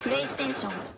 プレイステーション